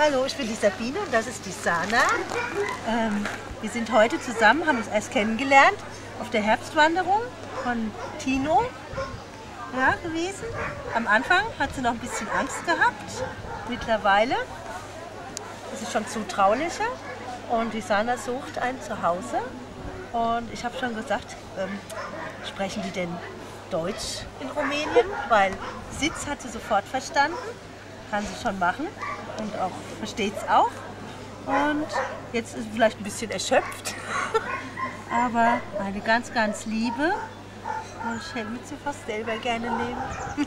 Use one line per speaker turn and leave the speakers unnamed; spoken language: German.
Hallo, ich bin die Sabine und das ist die Sana. Ähm, wir sind heute zusammen, haben uns erst kennengelernt auf der Herbstwanderung von Tino ja, gewesen. Am Anfang hat sie noch ein bisschen Angst gehabt. Mittlerweile ist sie schon zutraulicher und die Sana sucht ein Zuhause. Und ich habe schon gesagt, ähm, sprechen die denn Deutsch in Rumänien? Weil Sitz hat sie sofort verstanden, kann sie schon machen und auch versteht es auch. Und jetzt ist vielleicht ein bisschen erschöpft, aber eine ganz, ganz liebe. Und ich würde sie fast selber gerne nehmen.